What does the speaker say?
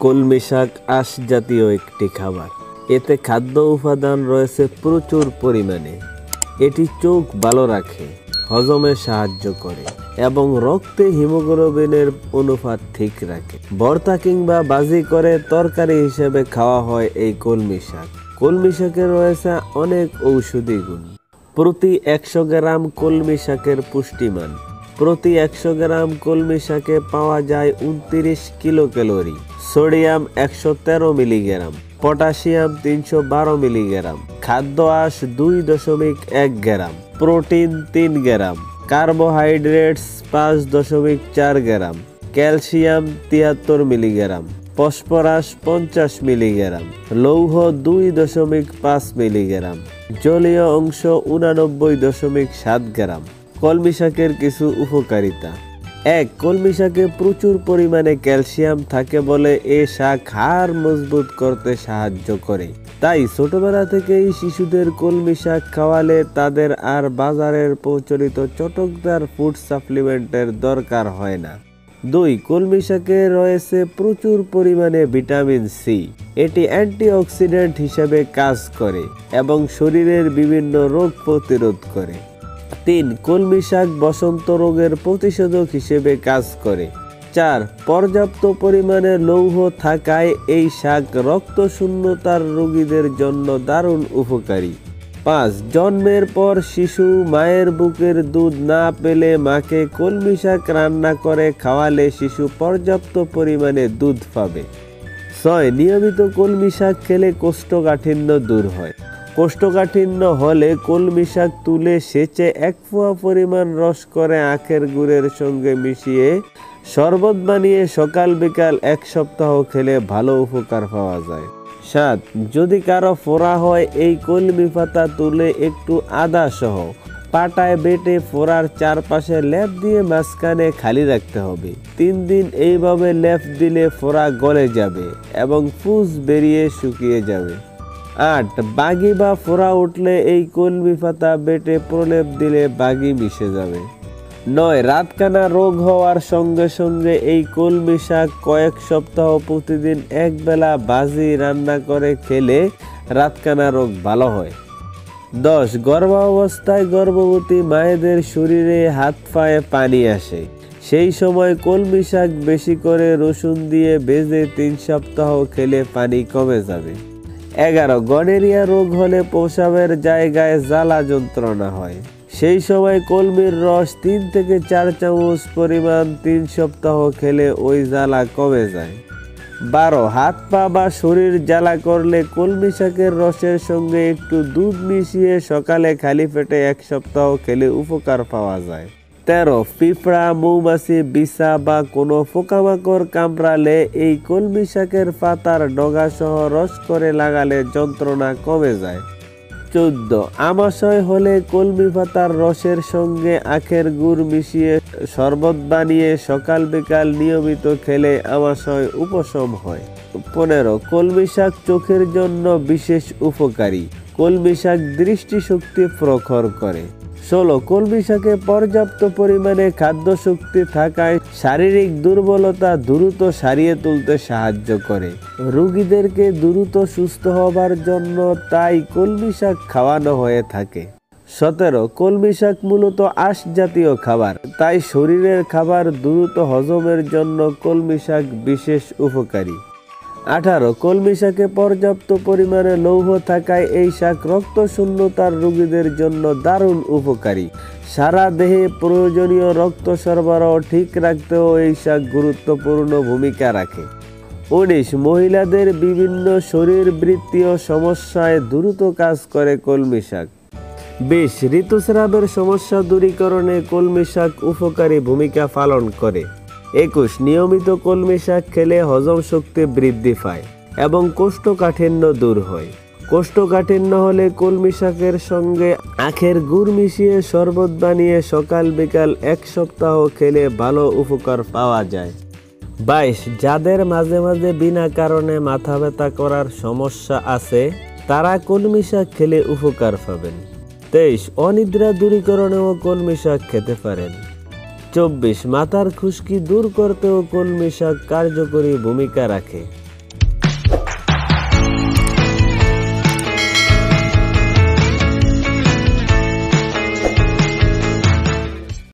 কলমি শাক আঁশ জাতীয় একটি খাবার। এতে খাদ্য উপাদান রয়েছে প্রচুর পরিমাণে। এটি চোখ ভালো রাখে, হজমে সাহায্য করে এবং রক্তে হিমোগ্লোবিনের অনুপাত ঠিক রাখে। ভর্তা কিংবা বাজি করে তরকারি হিসেবে খাওয়া হয় এই কলমি শাক কলমি শাকে রয়েছে অনেক ঔষধি গুণ। প্রতি একশো গ্রাম কলমি শাকের পুষ্টিমান। প্রতি একশো গ্রাম কলমি শাকে পাওয়া যায় উনত্রিশ কিলো ক্যালোরি সোডিয়াম একশো তেরো মিলিগ্রাম, পটাশিয়াম তিনশো বারো মিলিগ্রাম, খাদ্য আঁশ দুই দশমিক এক গ্রাম, প্রোটিন তিন গ্রাম, কার্বোহাইড্রেটস পাঁচ দশমিক চার গ্রাম, ক্যালসিয়াম তিয়াত্তর মিলিগ্রাম, ফসফরাস পঞ্চাশ মিলিগ্রাম, লৌহ দুই দশমিক পাঁচ মিলিগ্রাম, জলীয় অংশ উনানব্বই দশমিক সাত গ্রাম। কলমি শাকের কিছু উপকারিতা। এক কলমি শাকে প্রচুর পরিমাণে ক্যালসিয়াম থাকে বলে এ শাক হাড় মজবুত করতে সাহায্য করে। তাই ছোটবেলা থেকেই শিশুদের কলমি শাক খাওয়ালে তাদের আর বাজারের প্রচলিত চটকদার ফুড সাপ্লিমেন্টের দরকার হয় না। দুই কলমি শাকে রয়েছে প্রচুর পরিমাণে ভিটামিন সি। এটি অ্যান্টিঅক্সিডেন্ট হিসেবে কাজ করে এবং শরীরের বিভিন্ন রোগ প্রতিরোধ করে। তিন, কলমি শাক বসন্ত রোগের প্রতিষেধক হিসেবে কাজ করে। চার, পর্যাপ্ত পরিমাণে লৌহ থাকায় এই শাক রক্ত শূন্যতার রোগীদের জন্য দারুণ উপকারী। পাঁচ, জন্মের পর শিশু মায়ের বুকের দুধ না পেলে মাকে কলমি শাক রান্না করে খাওয়ালে শিশু পর্যাপ্ত পরিমাণে দুধ পাবে। ছয়, নিয়মিত কলমি শাক খেলে কোষ্ঠকাঠিন্য দূর হয়। কোষ্ঠকাঠিন্য হলে কলমি শাক তুলে সেচে এক পোয়া পরিমাণ রস করে আখের গুড়ের সঙ্গে মিশিয়ে শরবত বানিয়ে সকাল বিকাল এক সপ্তাহ খেলে ভালো উপকার পাওয়া যায়। সাত, যদি কারও ফোড়া হয়, এই কলমি পাতা তুলে একটু আদা সহ পাটায় বেটে ফোড়ার চারপাশে লেপ দিয়ে মাঝখানে খালি রাখতে হবে। তিন দিন এইভাবে লেপ দিলে ফোড়া গলে যাবে এবং পুষ বেরিয়ে শুকিয়ে যাবে। আট বাগি বা ফোড়া উঠলে এই কলমি পাতা বেটে প্রলেপ দিলে বাগি মিশে যাবে? নয়, রাতকানা রোগ হওয়ার সঙ্গে সঙ্গে এই কলমি শাক কয়েক সপ্তাহ প্রতিদিন একবেলা বাজি রান্না করে খেলে রাতকানা রোগ ভালো হয়। দশ, গর্ভাবস্থায় গর্ভবতী মায়েদের শরীরে হাত পায়ে পানি আসে। সেই সময় কলমি শাক বেশি করে রসুন দিয়ে বেজে তিন সপ্তাহ খেলে পানি কমে যাবে। এগারো, গনেরিয়া রোগ হলে প্রসাবের জায়গায় জ্বালা যন্ত্রণা হয়। সেই সময় কলমির রস তিন থেকে চার চামচ পরিমাণ তিন সপ্তাহ খেলে ওই জ্বালা কমে যায়। বারো, হাত পা বা শরীর জ্বালা করলে কলমি শাকের রসের সঙ্গে একটু দুধ মিশিয়ে সকালে খালি পেটে এক সপ্তাহ খেলে উপকার পাওয়া যায়। তেরো, পিঁপড়া, মৌমাছি, বিছা বা কোনো পোকামাকড় কামড়ালে এই কলমি শাকের পাতার ডগা সহ রস করে লাগালে যন্ত্রণা কমে যায়। চোদ্দ, আমাশয় হলে কলমি পাতার রসের সঙ্গে আখের গুড় মিশিয়ে শরবত বানিয়ে সকাল বিকাল নিয়মিত খেলে আমাশয় উপশম হয়। পনেরো, কলমি শাক চোখের জন্য বিশেষ উপকারী। কলমি শাক দৃষ্টিশক্তি প্রখর করে। ষোলো কলমি শাকে পর্যাপ্ত পরিমাণে খাদ্য শক্তি থাকায় শারীরিক দুর্বলতা দ্রুত সারিয়ে তুলতে সাহায্য করে। রোগীদেরকে দ্রুত সুস্থ হবার জন্য তাই কলমি শাক খাওয়ানো হয়ে থাকে। সতেরো কলমি শাক মূলত আঁশ জাতীয় খাবার, তাই শরীরের খাবার দ্রুত হজমের জন্য কলমি শাক বিশেষ উপকারী। আঠারো, কলমি শাকে পর্যাপ্ত পরিমাণে লৌহ থাকায় এই শাক রক্ত শূন্যতার রোগীদের জন্য দারুণ উপকারী। সারা দেহে প্রয়োজনীয় রক্ত সরবরাহ ঠিক রাখতেও এই শাক গুরুত্বপূর্ণ ভূমিকা রাখে। উনিশ, মহিলাদের বিভিন্ন শরীরবৃত্তীয় সমস্যায় দ্রুত কাজ করে কলমি শাক। বিশ, ঋতুস্রাবের সমস্যা দূরীকরণে কলমি শাক উপকারী ভূমিকা পালন করে। একুশ, নিয়মিত কলমি শাক খেলে হজম শক্তি বৃদ্ধি পায় এবং কোষ্ঠকাঠিন্য দূর হয়। কোষ্ঠকাঠিন্য হলে কলমি শাকের সঙ্গে আখের গুড় মিশিয়ে শরবত বানিয়ে সকাল বিকাল এক সপ্তাহ খেলে ভালো উপকার পাওয়া যায়। বাইশ, যাদের মাঝে মাঝে বিনা কারণে মাথা ব্যথা করার সমস্যা আছে, তারা কলমি শাক খেলে উপকার পাবেন। তেইশ, অনিদ্রা দূরীকরণেও কলমি শাক খেতে পারেন। চব্বিশ মাথার খুশকি দূর করতেও কলমি শাক কার্যকরী ভূমিকা রাখে।